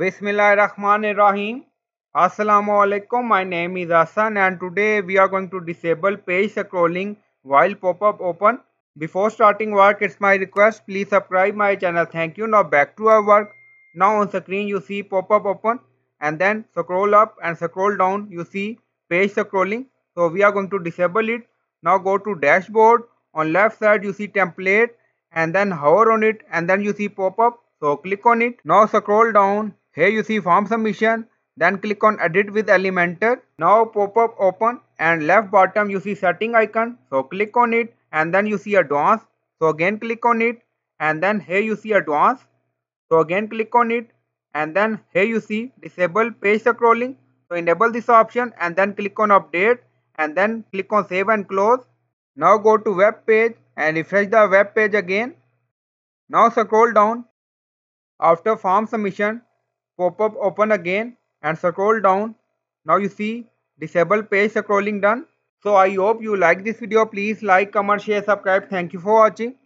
Bismillahirrahmanirrahim. Assalamu alaikum. My name is Hassan and today we are going to disable page scrolling while pop-up open. Before starting work, it's my request. Please subscribe my channel. Thank you. Now back to our work. Now on screen you see pop-up open and then scroll up and scroll down you see page scrolling. So we are going to disable it. Now go to dashboard. On left side you see template and then hover on it and then you see pop-up. So click on it. Now scroll down here you see form submission. Then click on edit with Elementor. Now pop-up open and left bottom you see setting icon. So click on it and then you see advanced. So again click on it and then here you see advanced. So again click on it and then here you see disable page scrolling. So enable this option and then click on update and then click on save and close. Now go to web page and refresh the web page again. Now scroll down. After form submission pop-up open again and scroll down. Now you see disable page scrolling done. So i hope you like this video. Please like comment share subscribe. Thank you for watching